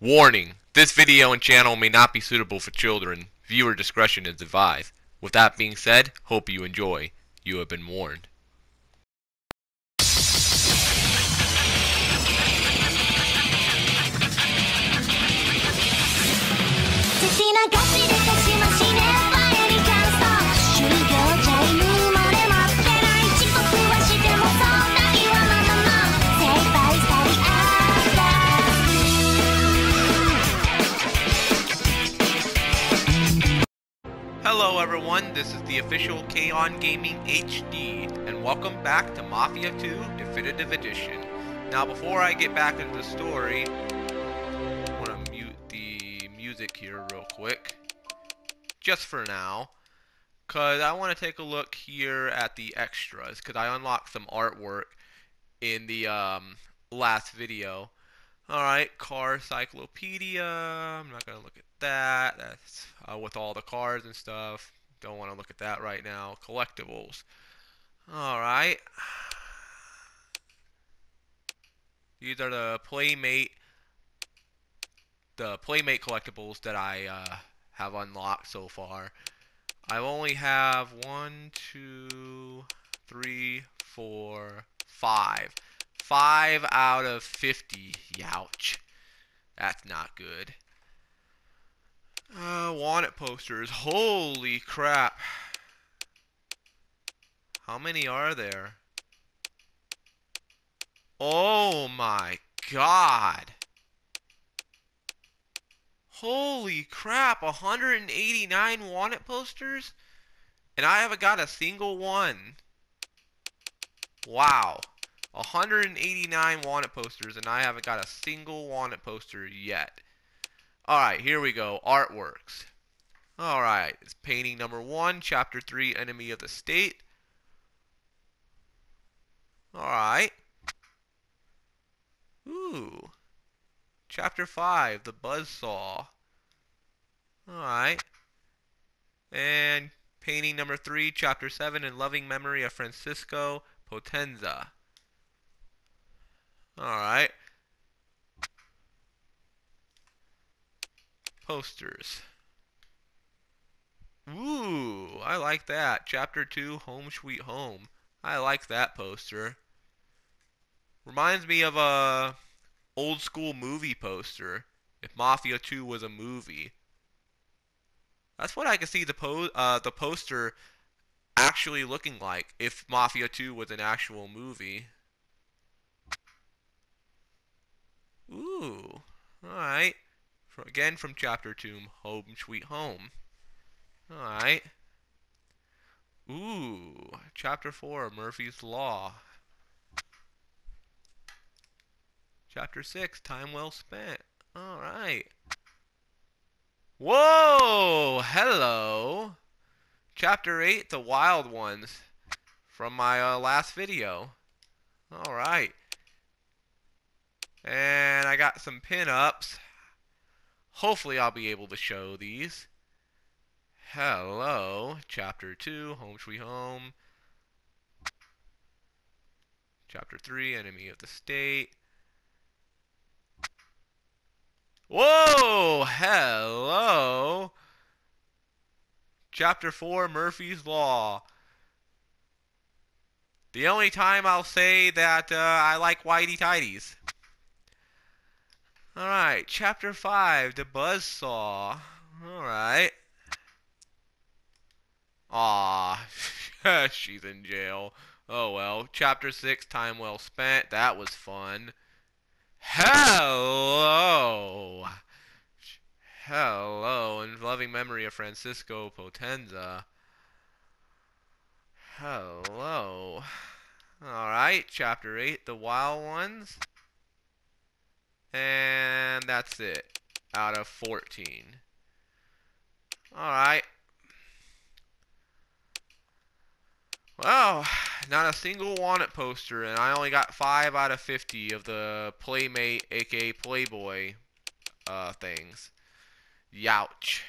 Warning! This video and channel may not be suitable for children. Viewer discretion is advised. With that being said, hope you enjoy. You have been warned. 血流 Hello everyone, this is the official K-On Gaming HD, and welcome back to Mafia 2 Definitive Edition. Now before I get back into the story, I want to mute the music here real quick, just for now, because I want to take a look here at the extras, because I unlocked some artwork in the um, last video. Alright, Carcyclopedia. I'm not going to look at that. That's uh, with all the cards and stuff. Don't want to look at that right now. Collectibles. Alright. These are the Playmate the Playmate collectibles that I uh, have unlocked so far. I only have one, two, three, four, five. Five out of 50. Youch. That's not good. Uh, wanted posters. Holy crap. How many are there? Oh my god. Holy crap, 189 wanted posters? And I haven't got a single one. Wow. 189 wanted posters and I haven't got a single wanted poster yet. Alright, here we go. Artworks. Alright, it's painting number one, chapter three, Enemy of the State. Alright. Ooh. Chapter 5, The Buzzsaw. Alright. And painting number 3, Chapter 7, In Loving Memory of Francisco Potenza. Alright. Posters. Ooh, I like that. Chapter 2, Home Sweet Home. I like that poster. Reminds me of a old school movie poster. If Mafia 2 was a movie. That's what I can see the po uh, the poster actually looking like if Mafia 2 was an actual movie. Ooh. Alright. Again from Chapter 2, Home Sweet Home. Alright. Ooh. Chapter 4, Murphy's Law. Chapter 6, Time Well Spent. Alright. Whoa! Hello! Chapter 8, The Wild Ones. From my uh, last video. Alright. And I got some pin-ups. Hopefully I'll be able to show these. Hello. Chapter 2, Home Sweet Home. Chapter 3, Enemy of the State. Whoa! Hello! Chapter 4, Murphy's Law. The only time I'll say that uh, I like Whitey Tidies. Alright, Chapter 5, The Buzzsaw. Alright. Aw, she's in jail. Oh well. Chapter 6, Time Well Spent. That was fun. Hello! Hello, in loving memory of Francisco Potenza. Hello. Alright, Chapter 8, The Wild Ones. And that's it. Out of 14. Alright. Well, not a single wanted poster, and I only got 5 out of 50 of the Playmate, aka Playboy, uh, things. Youch.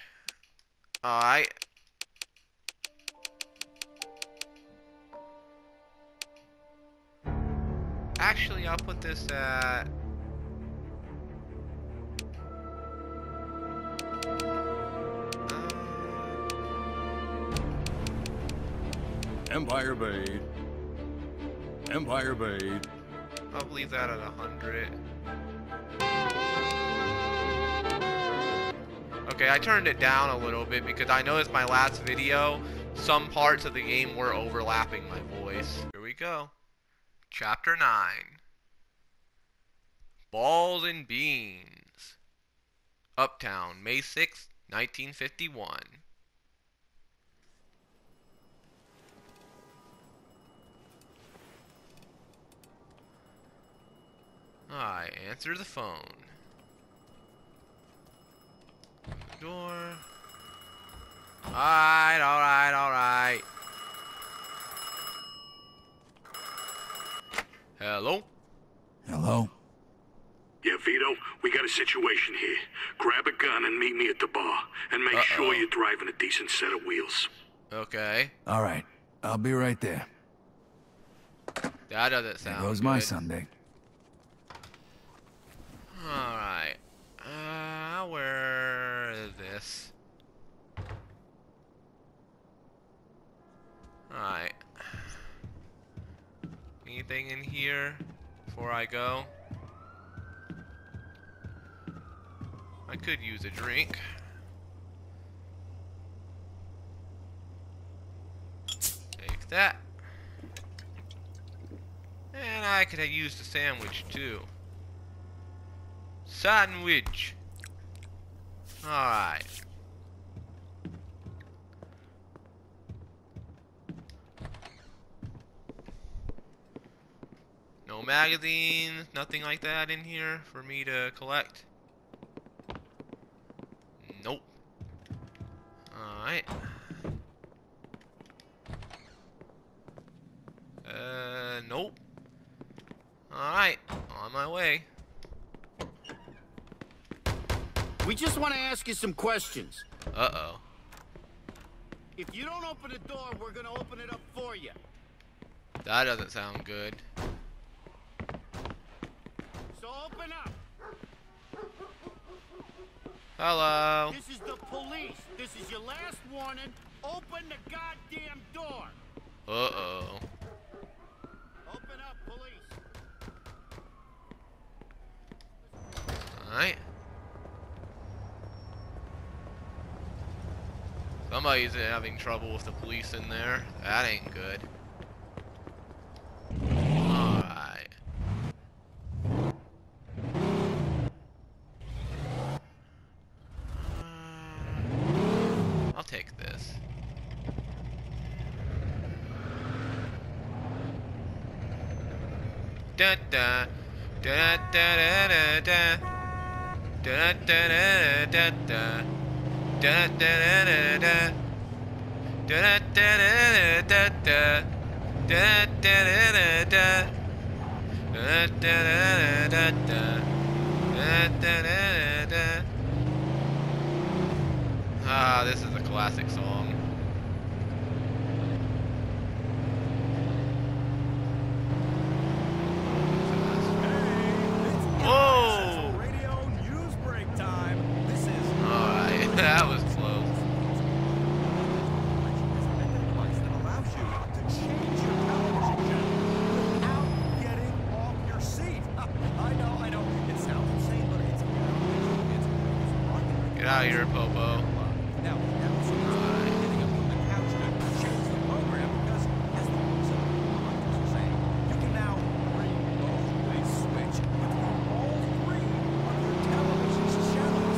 Alright. Actually, I'll put this at... Empire Bay. Empire Bay. I'll leave that at 100. Okay, I turned it down a little bit because I noticed my last video, some parts of the game were overlapping my voice. Here we go. Chapter 9. Balls and Beans. Uptown, May 6, 1951. I answer the phone. Door. Alright, alright, alright. Hello? Hello? Yeah, Vito, we got a situation here. Grab a gun and meet me at the bar. And make Uh-oh. sure you're driving a decent set of wheels. Okay. All right. I'll be right there. That doesn't sound There sound goes my. Sunday. Alright. Uh, where is this? Alright. Anything in here before I go? I could use a drink. Take that. And I could have used a sandwich too. Sandwich. Alright. No magazines, nothing like that in here for me to collect. Nope. Alright. Uh, nope. Alright, on my way. We just want to ask you some questions. Uh-oh. If you don't open the door, we're gonna open it up for you. That doesn't sound good. So open up. Hello. This is the police. This is your last warning. Open the goddamn door. Uh-oh. Open up, police. Alright. Somebody's having trouble with the police in there. That ain't good. Ah, this is a classic song. Whoa! Radio news break time. This is Alright, that was close. device that allows you to change your television channel without getting off your seat. I know, I know. It sounds insane, but it's it's, it's rocket. Get out of here, Popo. Now, now, so Alright. getting up from the couch to change the program because, as the voice of the doctors are saying, you can now remotely switch between all three of your television's channels.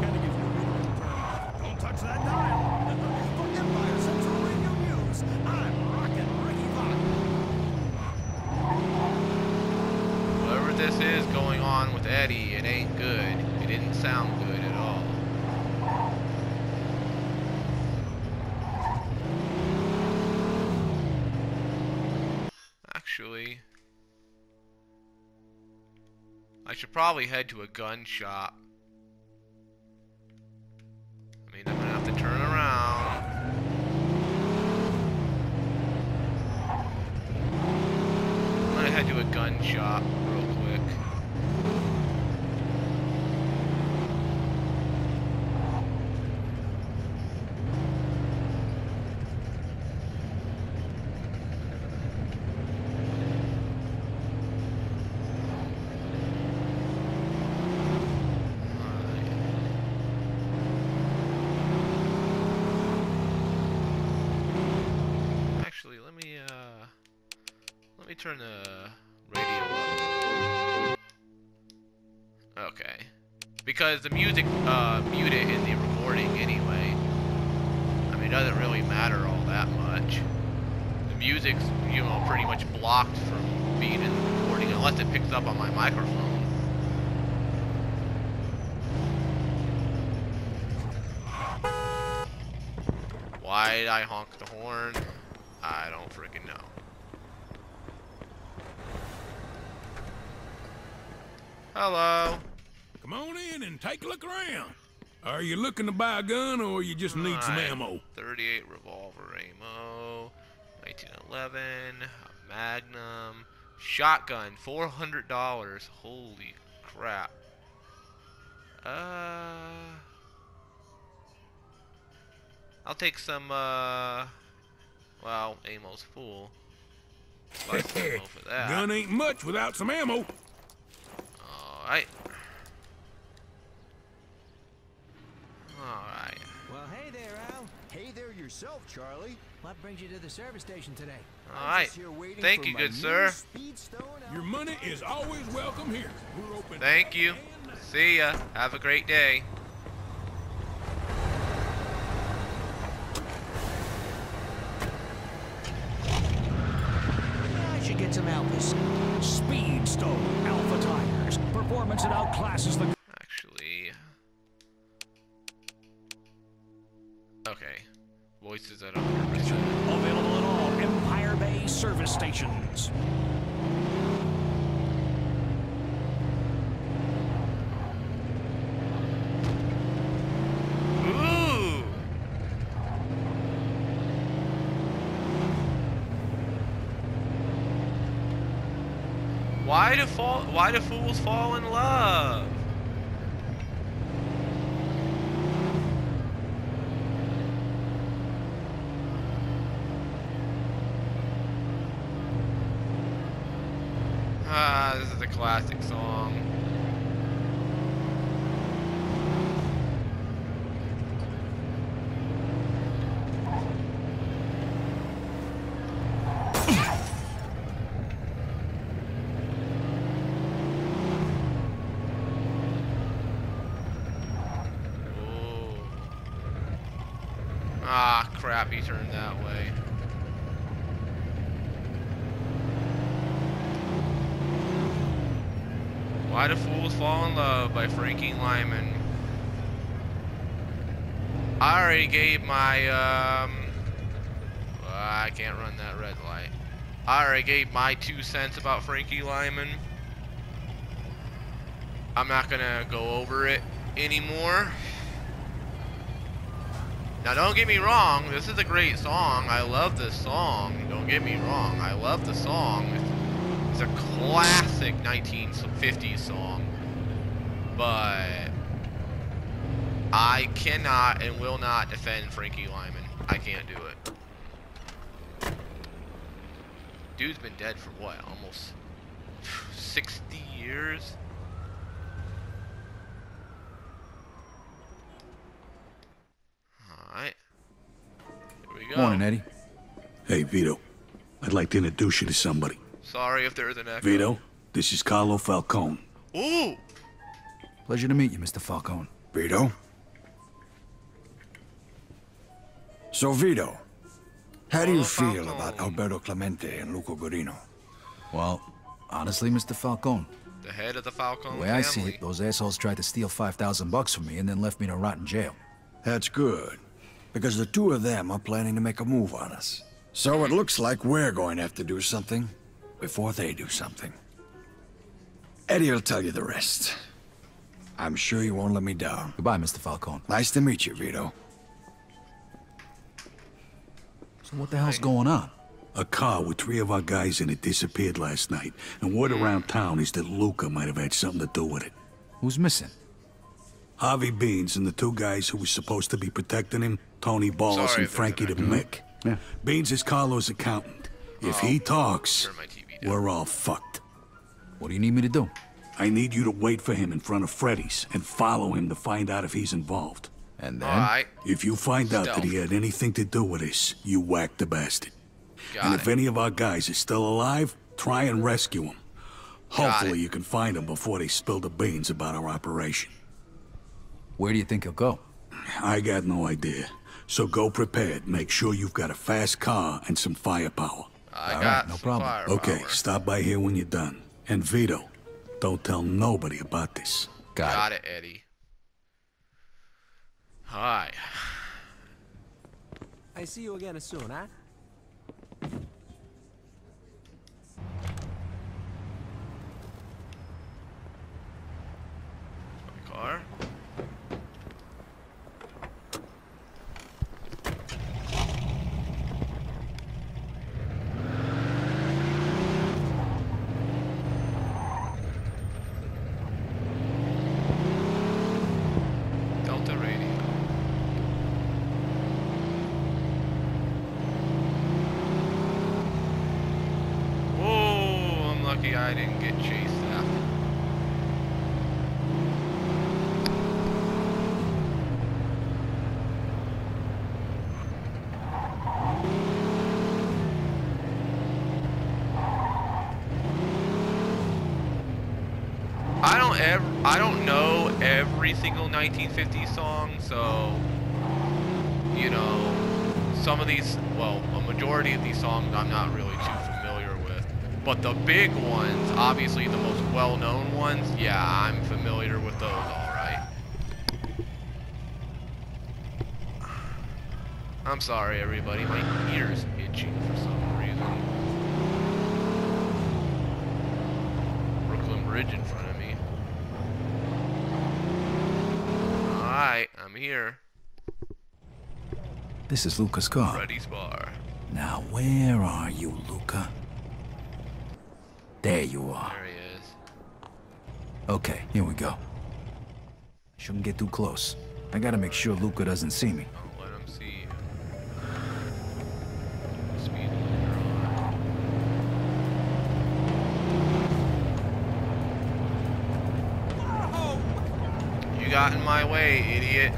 Kinda gives you a real turn. Don't touch that dial. For Empire Central Radio News, I'm Rockin' Ricky Fox. Whatever this is going on with Eddie, it ain't good. It didn't sound good at all. Actually, I should probably head to a gun shop. I mean, I'm gonna have to turn around. I'm gonna head to a gun shop real quick. Turn the radio up. Okay. Because the music uh, muted in the recording anyway. I mean, it doesn't really matter all that much. The music's, you know, pretty much blocked from being in the recording unless it picks up on my microphone. Why did I honk the horn? I don't freaking know. Hello. Come on in and take a look around. Are you looking to buy a gun or you just need some Alright, ammo? 38 revolver ammo, 1911, a Magnum, shotgun, $400. Holy crap. Uh, I'll take some. Uh, well, ammo's full. Less ammo for that. Gun ain't much without some ammo. All right. All right. Well, hey there, Al. Hey there yourself, Charlie. What brings you to the service station today? All right. Just here waiting Thank you, good sir. Your money is always welcome here. We're open. Thank you. See ya. Have a great day. Why do fools fall in love? Ah, this is a classic song. Oh. Ah, crap, he turned that way. Why Do Fools Fall in Love by Frankie Lymon. I already gave my, um... well, I can't run that red light. I already gave my two cents about Frankie Lymon. I'm not gonna go over it anymore. Now don't get me wrong, this is a great song. I love this song. Don't get me wrong, I love the song. It's, it's a classic 1950s song. But I cannot and will not defend Frankie Lymon. I can't do it. Dude's been dead for what? Almost 60 years? Alright. Here we go. Morning, Eddie. Hey, Vito. I'd like to introduce you to somebody. Sorry if there's an echo. Vito, this is Carlo Falcone. Ooh! Pleasure to meet you, Mr. Falcone. Vito? So, Vito, how do you Paulo feel about Alberto Clemente and Luca Gurino? Well, honestly, Mr. Falcone, The head of the Falcone the way I see it, those assholes tried to steal 5,000 bucks from me and then left me to rot in jail. That's good, because the two of them are planning to make a move on us. So it looks like we're going to have to do something before they do something. Eddie will tell you the rest. I'm sure you won't let me down. Goodbye, Mr. Falcone. Nice to meet you, Vito. So what the hell's going on? A car with three of our guys in it disappeared last night, and word around town is that Luca might have had something to do with it. Who's missing? Harvey Beans and the two guys who were supposed to be protecting him, Tony Balls Sorry and Frankie an the Mick. Yeah. Beans is Carlo's accountant. If he talks, Turn my TV down. we're all fucked. What do you need me to do? I need you to wait for him in front of Freddy's and follow him to find out if he's involved. And then? Alright. If you find out that he had anything to do with this, you whack the bastard. Got and it. if any of our guys is still alive, Try and rescue them. Got Hopefully you can find them before they spill the beans about our operation. Where do you think he'll go? I got no idea. So go prepared. Make sure you've got a fast car and some firepower. I All got right, no some problem. firepower. Okay, stop by here when you're done. And Vito, don't tell nobody about this. Got, Got it, Eddie. Hi. I see you again soon, huh? My car. Delta radio. Whoa, I'm lucky I didn't get chased after. I don't ever I don't know every single 1950s song, so you know, some of these, well, a majority of these songs I'm not really too familiar with. But the big ones, obviously the most well-known ones, yeah, I'm familiar with those all right. I'm sorry everybody, my ear's itching for some reason. Brooklyn Bridge in front of me. Alright, I'm here. This is Luca's car. Freddy's Bar. Now, where are you, Luca? There you are. There he is. Okay, here we go. Shouldn't get too close. I gotta make sure Luca doesn't see me. I'll let him see you. Speed limiter on. You got in my way, idiot.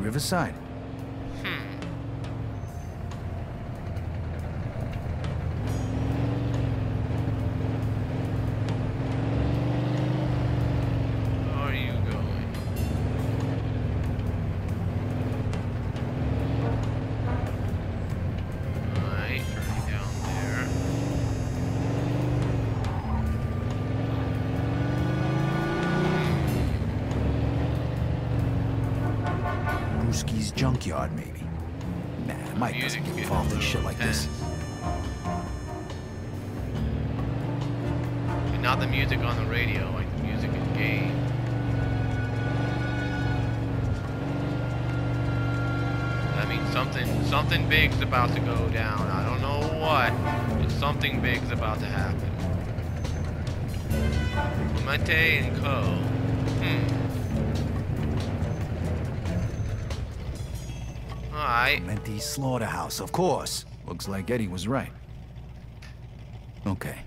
Riverside? About to go down. I don't know what, but something big's about to happen. Clemente and Co. Hmm. Alright. Menti's slaughterhouse, of course. Looks like Eddie was right. Okay.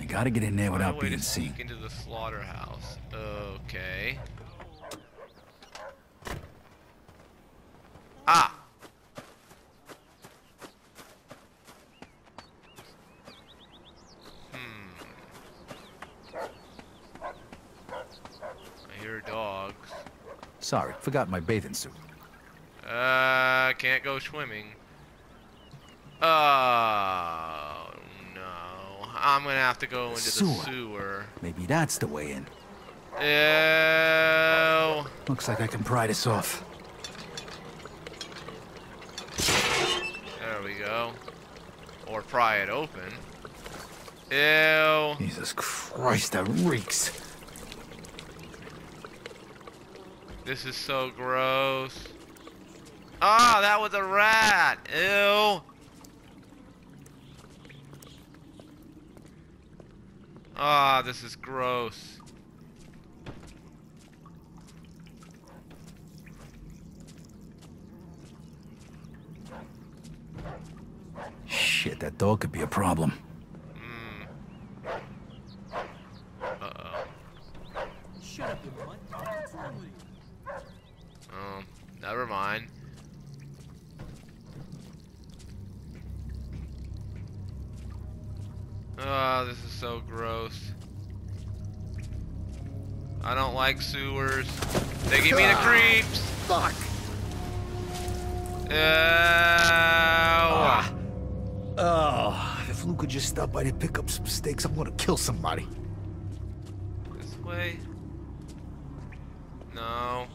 I gotta get in there without being seen. sneak into the slaughterhouse. Okay. Ah. Hmm. I hear dogs. Sorry, forgot my bathing suit. Uh, can't go swimming. Oh no. I'm gonna have to go into Sewer. the sewer. Maybe that's the way in. Ew. Looks like I can pry this off. There we go. Or pry it open. Ew. Jesus Christ, that reeks. This is so gross. Ah, that was a rat. Ew. Ah, this is gross. Shit, that dog could be a problem. Uh-oh. Shut up, you butt. What's wrong with you? Um, never mind. Ah, this is so gross. I don't like sewers. They give me the ah, creeps. Fuck! Uh, ah. Ew. Oh, ah, if Luke could just stop by to pick up some steaks, I'm gonna kill somebody. This way? No.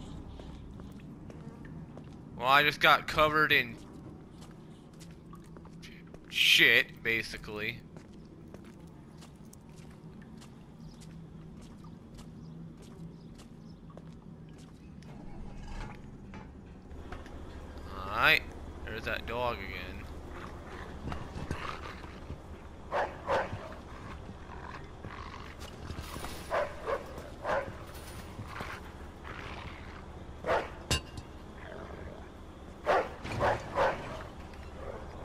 Well, I just got covered in shit, basically. Alright, there's that dog again.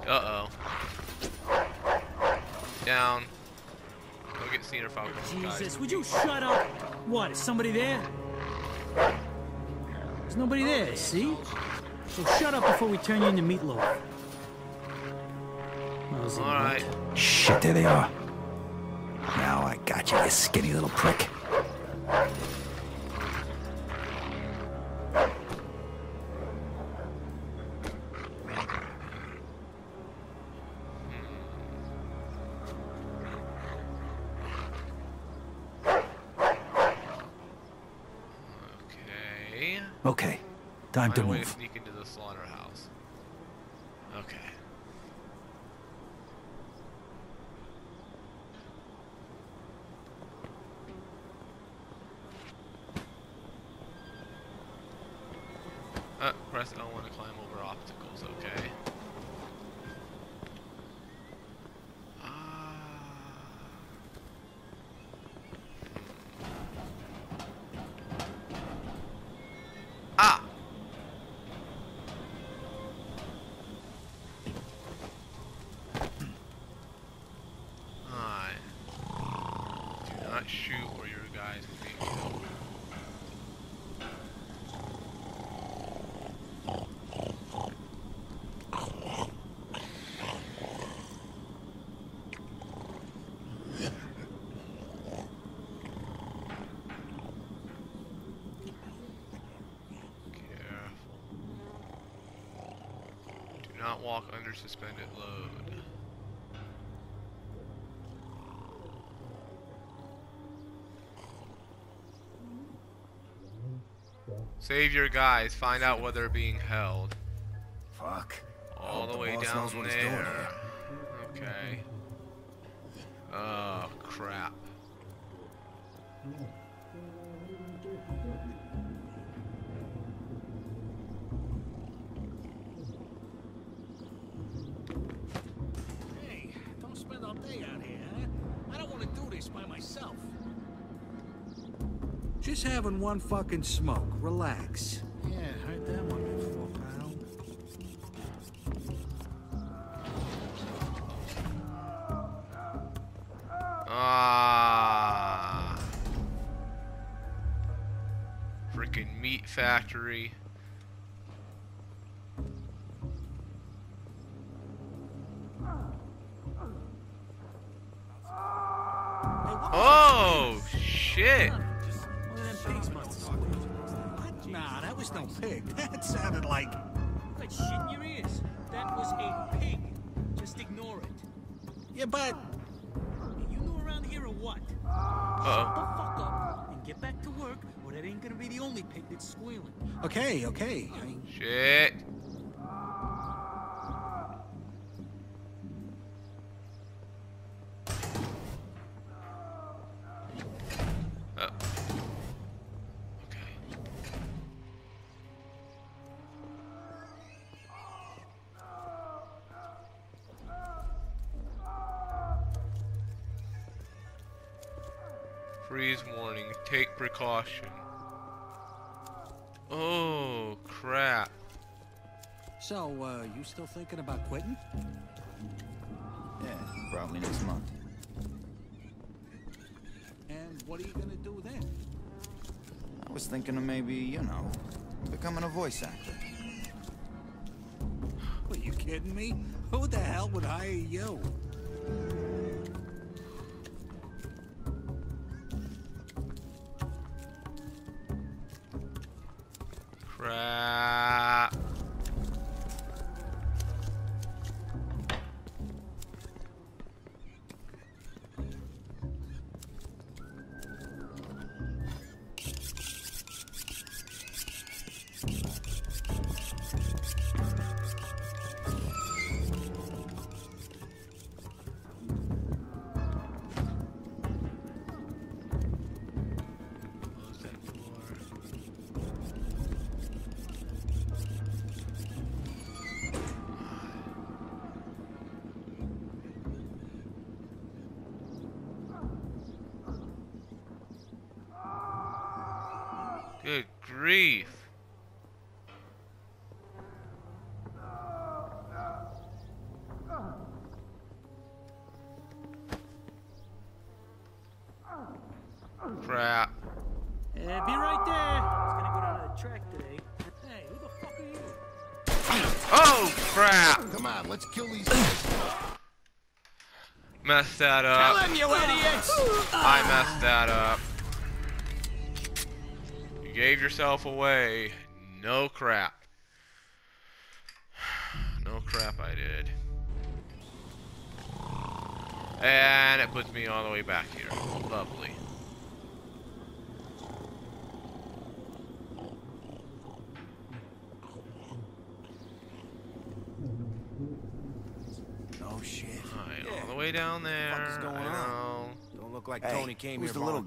Uh-oh. Down. Go get Cedar Falcon. Jesus, would you shut up? What, is somebody there? There's nobody there, see? So shut up before we turn you into meatloaf. How's it look? Alright. Shit, there they are. Now I got you, you skinny little prick. Time to move. sneak into the slaughterhouse. Okay. Uh, press L1 to climb over obstacles, okay. Ah. Ah! Alright. Do not shoot or your guys will be killed. Careful. Do not walk under suspended load. Save your guys. Find out where they're being held. Fuck. All the the way boss down knows what he's doing there. Okay. Oh crap. Just having one fucking smoke. Relax. Yeah, heard that one before, pal. Ah. Freaking meat factory. That's squealing. Okay, okay. I. Shit. Oh. Freeze warning. Take precaution. Oh, crap. so, uh, you still thinking about quitting? Yeah, probably next month. And what are you gonna do then? I was thinking of maybe, you know, becoming a voice actor. Are you kidding me? Who the hell would hire you? Away. No crap. No crap I did. And it puts me all the way back here. Lovely. Oh shit. Alright, all the way down there. What is going I on? Don't look like Hey, Tony came who's here. the little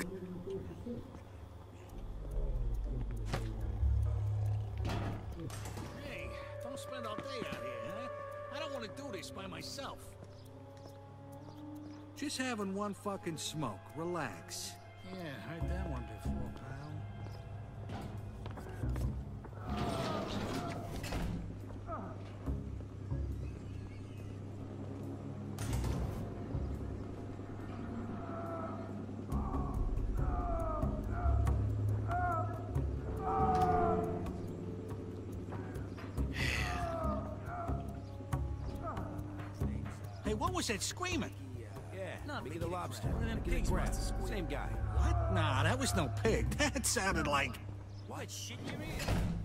spend all day out here, huh? I don't want to do this by myself. Just having one fucking smoke. Relax. Yeah, I heard that one before, Hey, what screaming? Yeah, Nah, Mickey Mickey the the Lobster. One of them pigs Crab. wants to. Same guy. What? Nah, that was no pig. That sounded like. What? Shit your ear.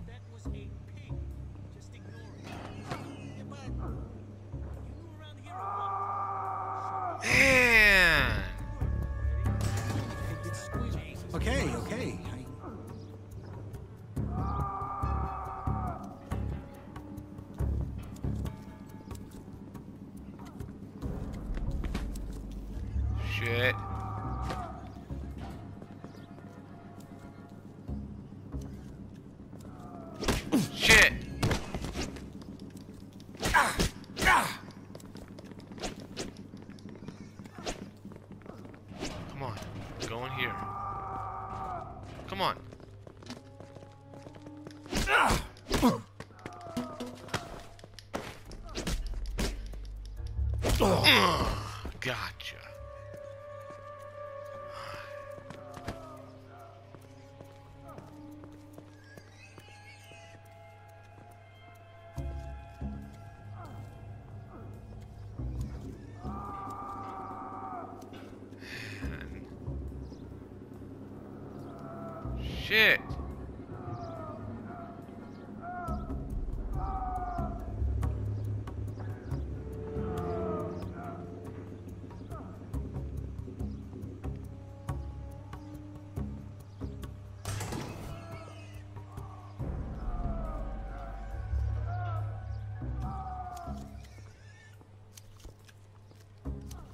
Shit.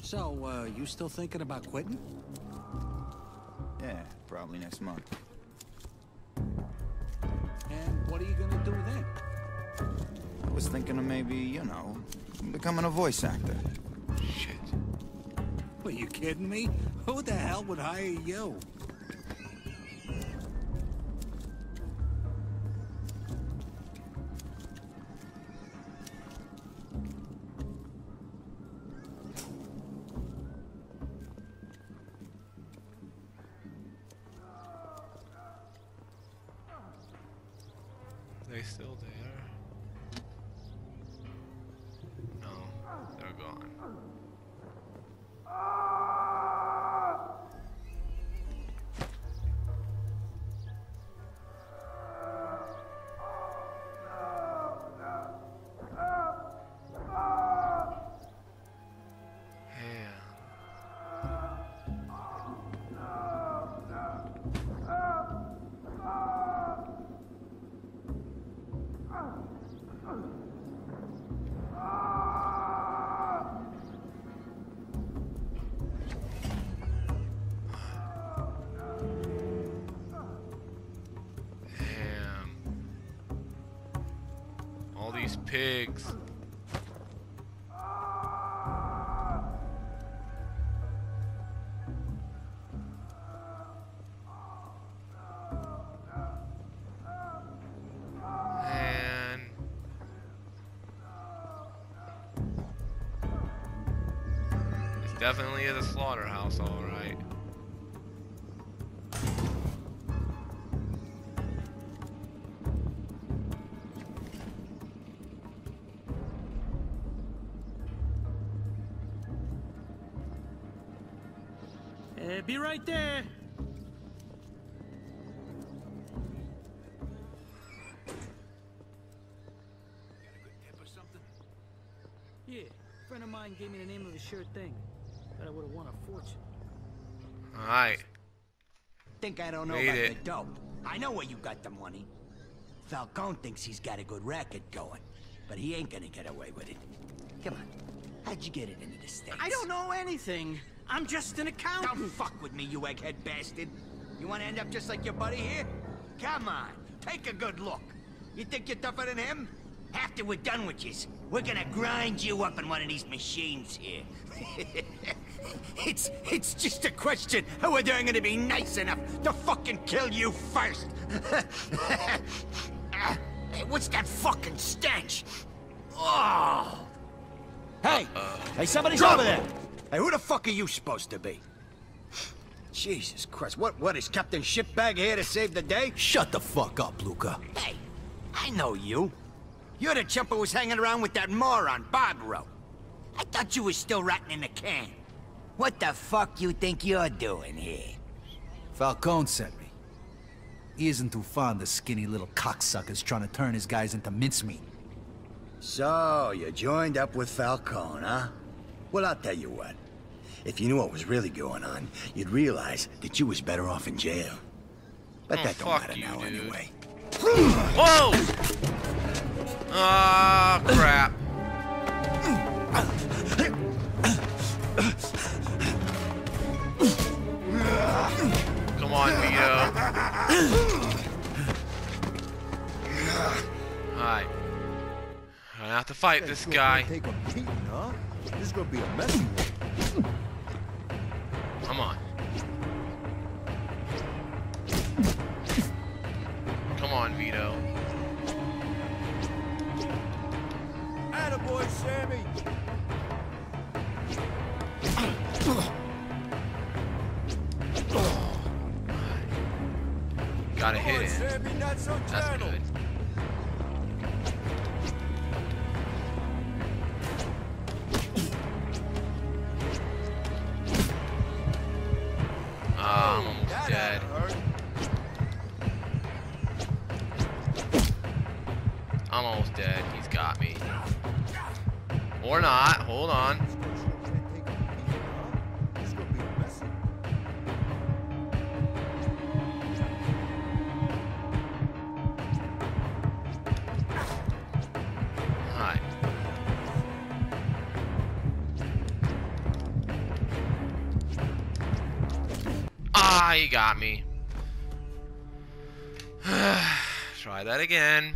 So, uh, you still thinking about quitting? Yeah, probably next month. Do then? I was thinking of maybe, you know, becoming a voice actor. Shit. Are you kidding me? Who the hell would hire you? Pigs. Definitely is a slaughterhouse, all sure thing. Bet I would have won a fortune. All right. Think I don't know Made about it. the dope. I know where you got the money. Falcone thinks he's got a good racket going, but he ain't gonna get away with it. Come on, how'd you get it into the States? I don't know anything. I'm just an accountant. Don't fuck with me, you egghead bastard. You wanna end up just like your buddy here? Come on, take a good look. You think you're tougher than him? After we're done with you, we're gonna grind you up in one of these machines here. it's it's just a question of whether I'm gonna be nice enough to fucking kill you first. Hey, ah, what's that fucking stench? Oh! Hey! Hey, somebody's Drop over there! Hey, who the fuck are you supposed to be? Jesus Christ, what, what, is Captain Shitbag here to save the day? Shut the fuck up, Luca. Hey, I know you. You're the chump who was hanging around with that moron, Barbaro. I thought you was still rotting in the can. What the fuck you think you're doing here? Falcone sent me. He isn't too fond of skinny little cocksuckers trying to turn his guys into mincemeat. So, you joined up with Falcone, huh? Well, I'll tell you what. If you knew what was really going on, you'd realize that you was better off in jail. But Oh, that don't matter you, now dude. anyway. Whoa! Ah, crap. Come on, Vito. Alright. I have to fight this guy. Take a beating, huh? This is gonna be a messy one. Come on. Come on, Vito. Attaboy, Sammy! Gotta hit it. That's good. Ah, you got me. Try that again.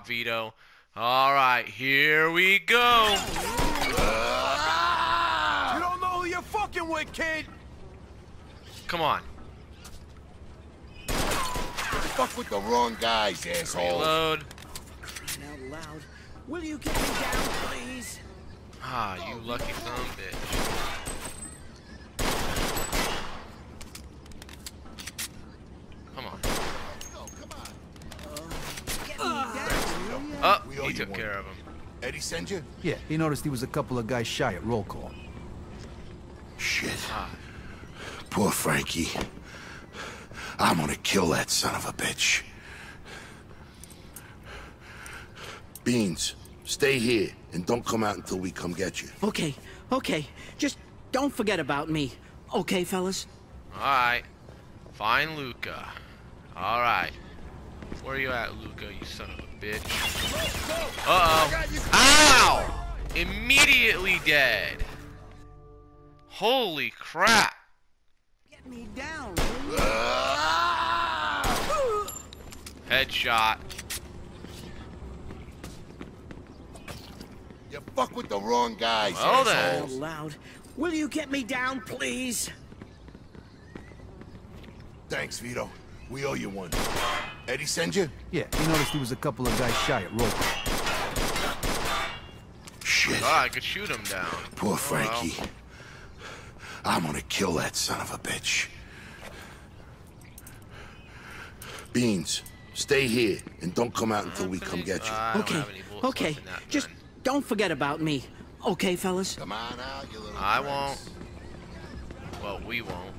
Job, Vito. All right, here we go. You don't know who you're fucking with, kid. Come on. Fuck with the wrong guys, asshole. Reload. Crying out loud. Will you get me down, please? Ah, you lucky son bitch. Come on. Get me down. Oh, We owe he took care of him. Eddie send you? Yeah, he noticed he was a couple of guys shy at roll call. Shit. Ah, Poor Frankie. I'm gonna kill that son of a bitch. Beans, stay here and don't come out until we come get you. Okay, okay. Just don't forget about me. Okay, fellas? all right. Find Luca. All right. Where are you at, Luca? You son of a bitch. Uh oh. Ow! Immediately dead. Holy crap. Get me down. Headshot. You fuck with the wrong guys, Well then. asshole. Loud. Will you get me down, please? Thanks, Vito. We owe you one. Eddie send you? Yeah, he noticed he was a couple of guys shy at roll. Shit. Oh, I could shoot him down. Poor Oh, well. Frankie. I'm gonna kill that son of a bitch. Beans, Stay here and don't come out until we come get you. I don't Okay, have any bullets okay. left in that Just gun. don't forget about me. Okay, fellas? Come on out, you little I brats. won't. Well, we won't.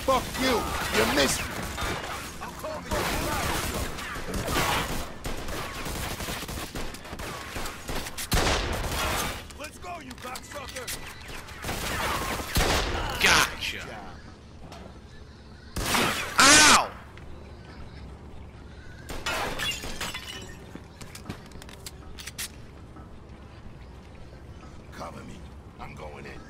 Fuck you! You missed me! Let's go, you cocksucker! Gotcha. Ow! Cover me. I'm going in.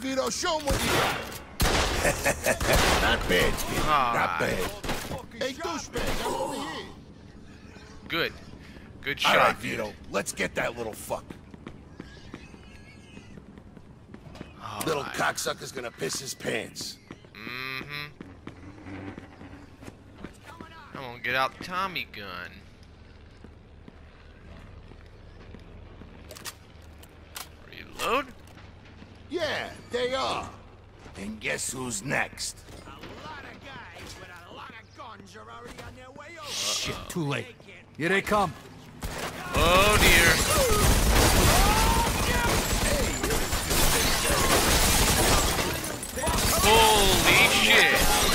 Vito, show him what you got. Not bad, kid. Not Alright. bad. Hey, douchebag, I'm over here. Good. Good All shot, right, dude. Vito, let's get that little fuck. Little Alright. cocksucker's gonna piss his pants. Mm-hmm. gonna get out the Tommy gun. Reload. Yeah, they are. And guess who's next? A lot of guys with a lot of guns are already on their way over. Shit, too late. Here they come. Oh dear. Holy shit.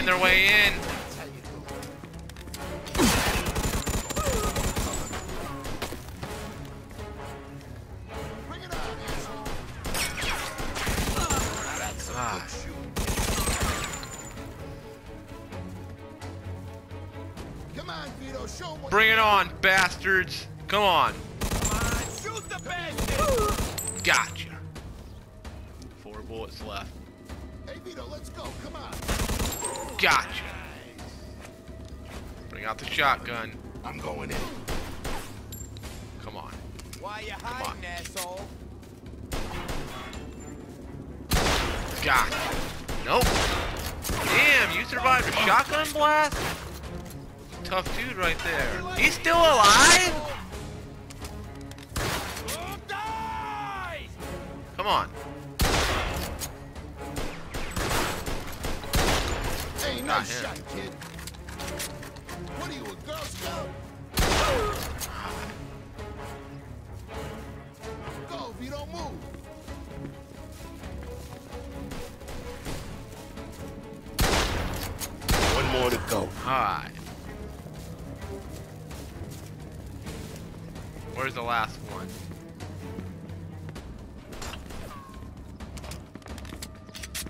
Making their way in. Ah. Come on, Vito, show 'em what Bring it on, bastards. Come on. Bring out the shotgun. I'm going in. Come on. Why you on. hiding, asshole? Gotcha. Nope. Damn, you survived a shotgun blast? Tough dude right there. He's still alive? Come on. Hey, Got nice shot, kid. What are you, a Girl Scout? Go, Vito, move. One more to go. Alright. Where's the last one?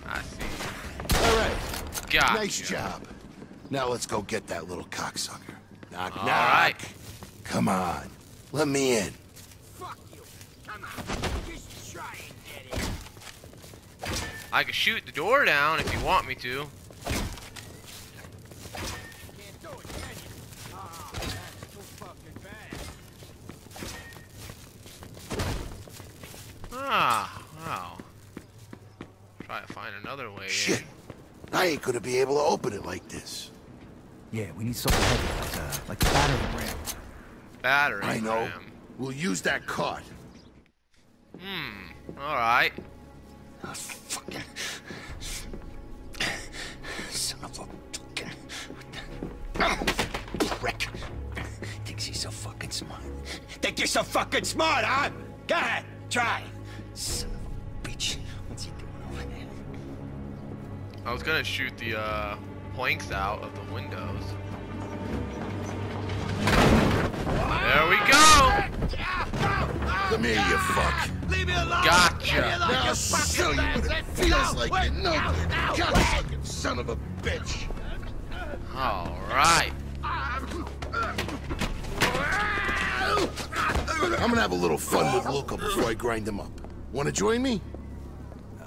I see. All right. Gotcha. Nice job. Now let's go get that little cocksucker. Knock, All knock. right. Come on. Let me in. Fuck you. Come on. Just try and get in. I can shoot the door down if you want me to. Can't do it, can you? Ah, that's too fucking bad. Ah, wow. Try to find another way. in. Shit. I ain't gonna be able to open it like this. Yeah, we need something heavy, like a, like a battering ram. Battery. I know. ram. We'll use that cart. Hmm. Alright. Ah, fucking... Son of a fucking... Prick. Thinks he's so fucking smart. Think you're so fucking smart, huh? Go ahead, try. Son of a bitch. What's he doing over there? I was gonna shoot the uh, planks out of the windows. There we go! Come here, you fuck. Leave me alone! Gotcha. Leave me alone, Now I'll show you what it feels like, wait, you no know, godsucking son of a bitch! Alright. I'm gonna have a little fun with Luca before I grind him up. Wanna join me?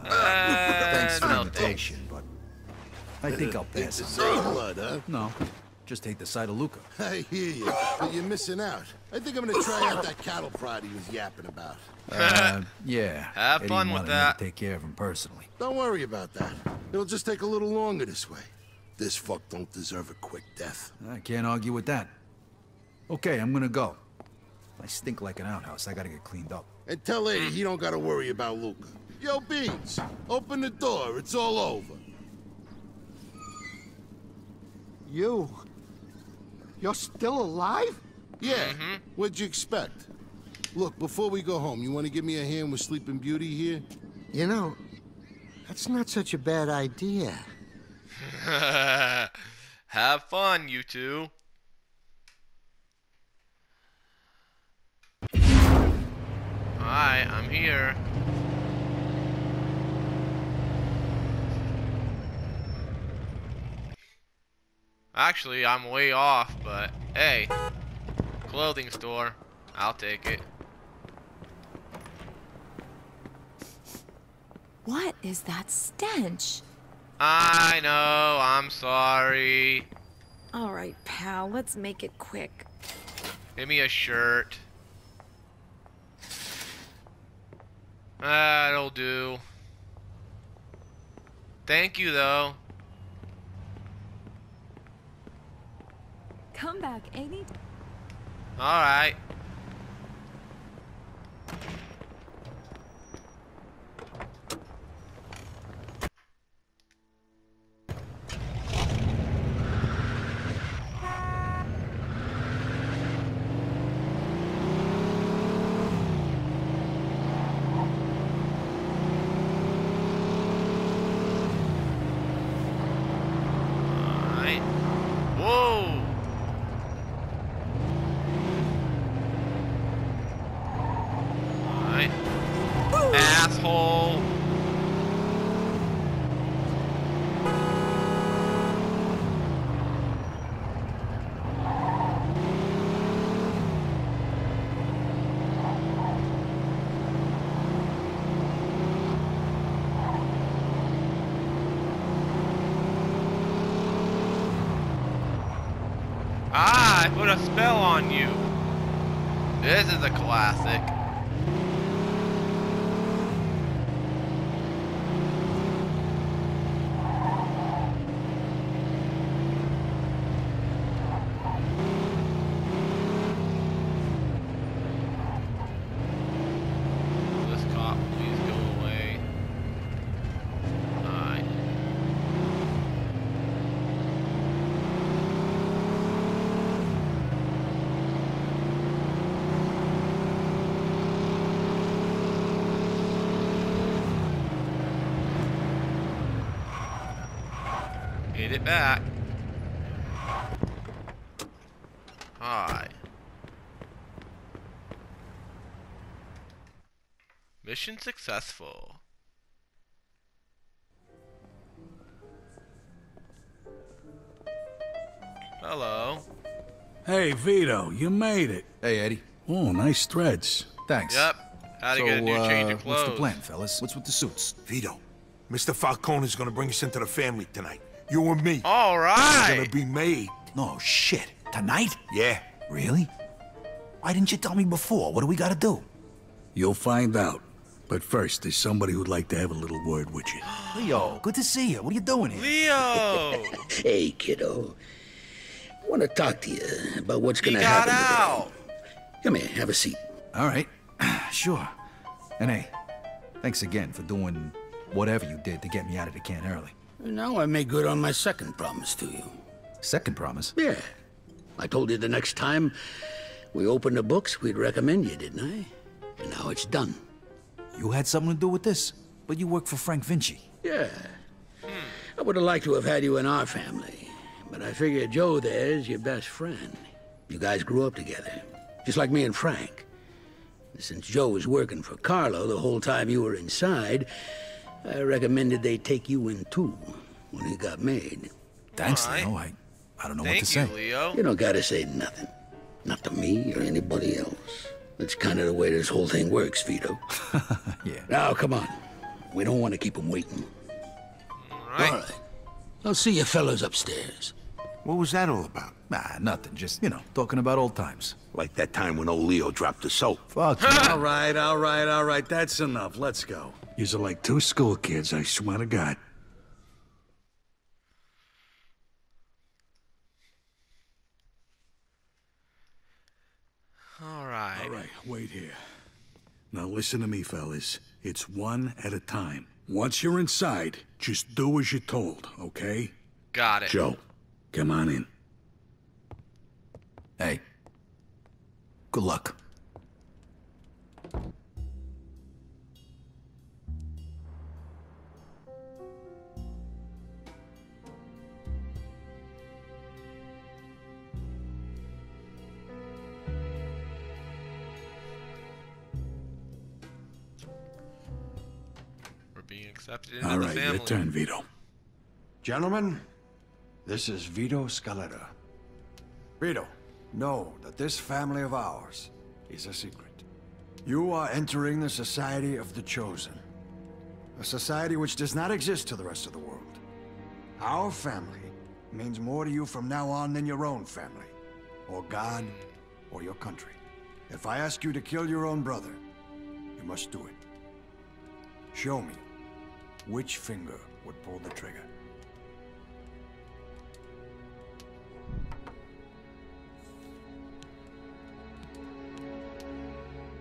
Thanks for Uh, the invitation, but I think I'll pass. the on same blood, huh? No. Just hate the sight of Luca. I hear you, but you're missing out. I think I'm gonna try out that cattle prod he was yapping about. Uh, yeah. Have Eddie fun with wanted me that. To take care of him personally. Don't worry about that. It'll just take a little longer this way. This fuck don't deserve a quick death. I can't argue with that. Okay, I'm gonna go. I stink like an outhouse. I gotta get cleaned up. And tell Eddie he don't gotta worry about Luca. Yo, Beans, open the door. It's all over. You? You're still alive? Yeah. Mm-hmm. What'd you expect? Look, before we go home, you want to give me a hand with Sleeping Beauty here? You know, that's not such a bad idea. Have fun, you two. Alright, I'm here. Actually, I'm way off, but hey, clothing store. I'll take it. What is that stench? I know, I'm sorry. All right, pal, let's make it quick. Give me a shirt. That'll do. Thank you, though. Come back any Alright. Alright. Whoa! Alright. Asshole! Ah, I put a spell on you. This is a classic. This cop, please go away. Alright. Hit it back. Alright. Mission successful. Hello. Hey, Vito, you made it. Hey, Eddie. Oh, nice threads. Thanks. Yep. Had to so, get a new change uh, of What's the plan, fellas? What's with the suits? Vito, Mr. Falcone's gonna bring us into the family tonight. You and me. All right. We're gonna be made. No shit. Tonight? Yeah. Really? Why didn't you tell me before? What do we gotta do? You'll find out. But first, there's somebody who'd like to have a little word with you. Leo, good to see you. What are you doing here? Leo! Hey, kiddo. I want to talk to you about what's going to got happen. out. Come here, have a seat. All right. sure. And hey, thanks again for doing whatever you did to get me out of the can early. Now I make good on my second promise to you. Second promise? Yeah. I told you the next time we opened the books, we'd recommend you, didn't I? And now it's done. You had something to do with this, but you work for Frank Vinci. Yeah. I would have liked to have had you in our family, but I figured Joe there's your best friend. You guys grew up together, just like me and Frank. Since Joe was working for Carlo the whole time you were inside, I recommended they take you in too when he got made. Thanks, All right. Leo. I, I don't know Thank what to you, say. Leo. You don't gotta say nothing. Not to me or anybody else. That's kind of the way this whole thing works, Vito. yeah. Now, come on. We don't want to keep him waiting. All right. All right. I'll see you fellas upstairs. What was that all about? Nah, nothing. Just, you know, talking about old times. Like that time when old Leo dropped the soap. Fuck all right, all right, all right. That's enough. Let's go. Yous are like two school kids, I swear to God. All right. All right, wait here. Now listen to me, fellas. It's one at a time. Once you're inside, just do as you're told, okay? Got it. Joe, come on in. Hey. Good luck. Accepted into All the family. your turn, Vito. Gentlemen, this is Vito Scaletta. Vito, know that this family of ours is a secret. You are entering the Society of the Chosen. A society which does not exist to the rest of the world. Our family means more to you from now on than your own family, or God, or your country. If I ask you to kill your own brother, you must do it. Show me which finger would pull the trigger.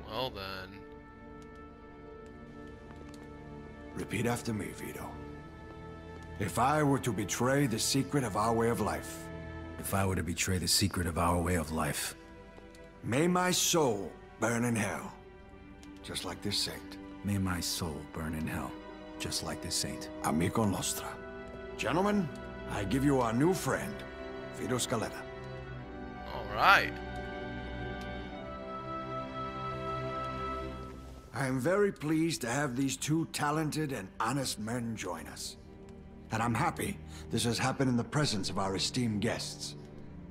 Well then. Repeat after me, Vito. If I were to betray the secret of our way of life, If I were to betray the secret of our way of life, may my soul burn in hell, just like this saint. may my soul burn in hell, just like this saint. Amico Nostra. Gentlemen, I give you our new friend, Vito Scaletta. All right. I am very pleased to have these two talented and honest men join us. And I'm happy this has happened in the presence of our esteemed guests,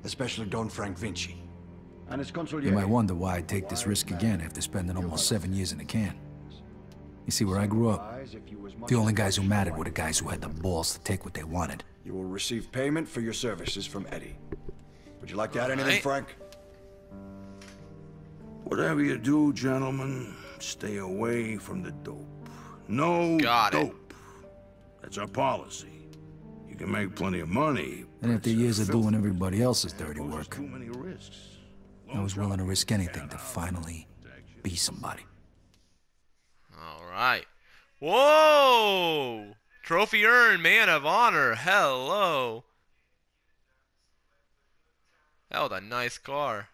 especially Don Frank Vinci. And his consigliere. You might wonder why I'd take this risk again after spending almost seven years in the can. You see, where I grew up, the only guys who mattered were the guys who had the balls to take what they wanted. You will receive payment for your services from Eddie. Would you like to add anything, Frank? Whatever you do, gentlemen, stay away from the dope. No Got it. dope. That's our policy. You can make plenty of money. And after years of doing everybody else's dirty work, Too many risks. I was willing to risk anything to finally be somebody. Right. Whoa! Trophy earned, man of honor. Hello. That was a nice car.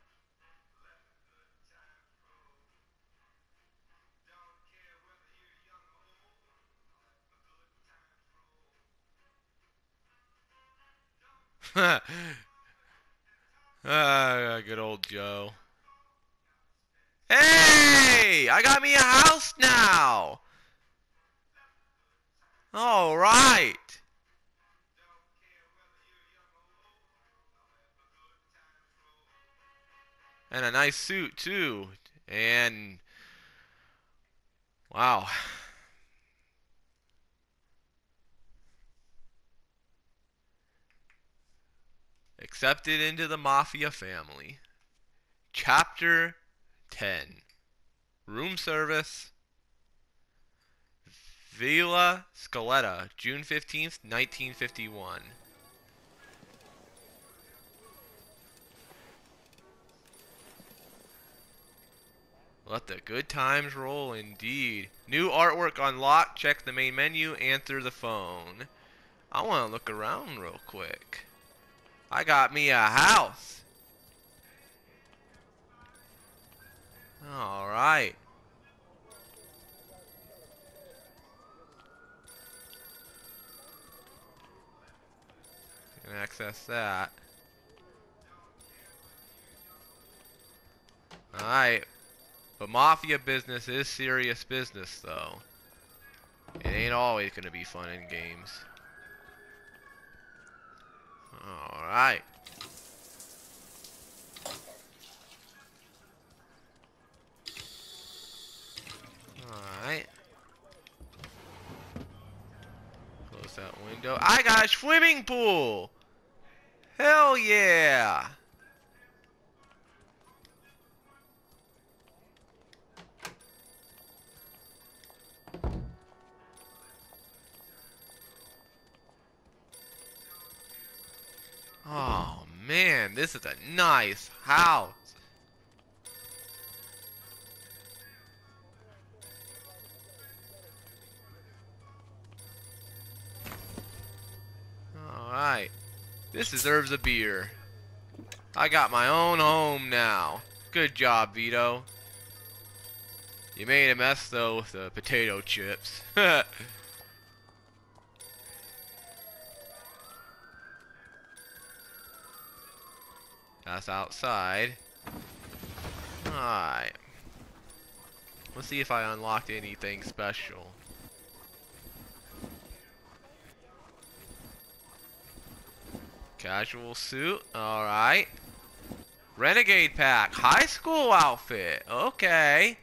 ah, good old Joe. Hey! I got me a house now! All right. And a nice suit too. And wow. Accepted into the mafia family. Chapter 10. Room service. Villa Scaletta, June 15th, 1951. Let the good times roll indeed. New artwork unlocked. Check the main menu. Answer the phone. I want to look around real quick. I got me a house. Alright. Can access that. Alright. But mafia business is serious business, though. It ain't always gonna be fun in games. Alright. Alright. Close that window. I got a swimming pool! Hell yeah! Oh man, this is a nice house. Alright. This deserves a beer. I got my own home now. Good job, Vito. You made a mess though with the potato chips. That's outside. Alright. Let's see if I unlocked anything special. Casual suit, alright. Renegade pack, high school outfit, okay.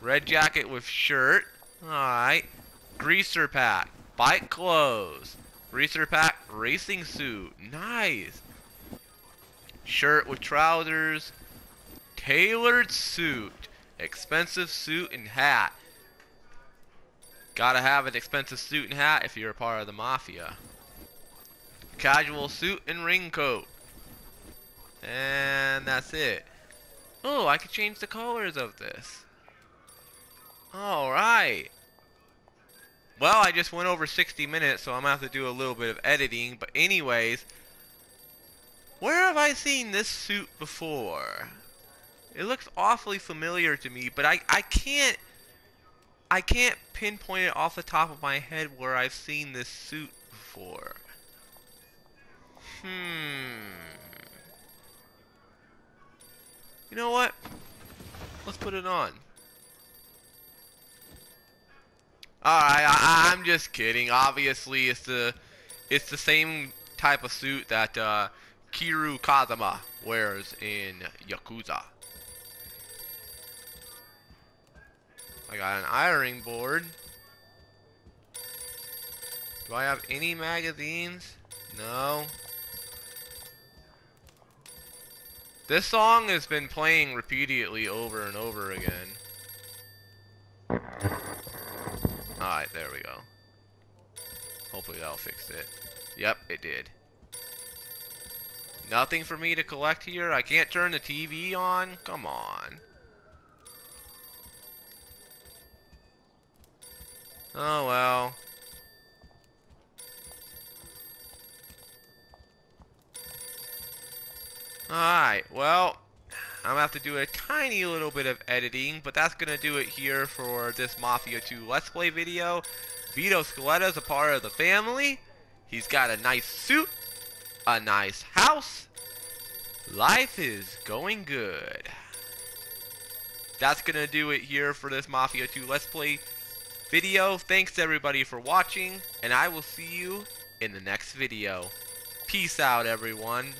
Red jacket with shirt, alright. Greaser pack, bike clothes. Greaser pack, racing suit, nice. Shirt with trousers. Tailored suit, expensive suit and hat. Gotta have an expensive suit and hat if you're a part of the mafia. Casual suit and ring coat. And that's it. Oh, I could change the colors of this. Alright. Well, I just went over 60 minutes, so I'm going to have to do a little bit of editing. But anyways, where have I seen this suit before? It looks awfully familiar to me, but I, I can't... I can't pinpoint it off the top of my head where I've seen this suit before. Hmm. You know what? Let's put it on. Alright, I'm just kidding. Obviously, it's the it's the same type of suit that uh, Kiryu Kazama wears in Yakuza. I got an ironing board. Do I have any magazines? No. This song has been playing repeatedly over and over again. Alright, there we go. Hopefully that'll fix it. Yep, it did. Nothing for me to collect here? I can't turn the TV on? Come on. Oh well. Alright, well, I'm gonna have to do a tiny little bit of editing, but that's gonna do it here for this Mafia 2 Let's Play video. Vito Scaletta is a part of the family. He's got a nice suit, a nice house. Life is going good. That's gonna do it here for this Mafia 2 Let's Play video. Thanks everybody for watching, and I will see you in the next video. Peace out, everyone.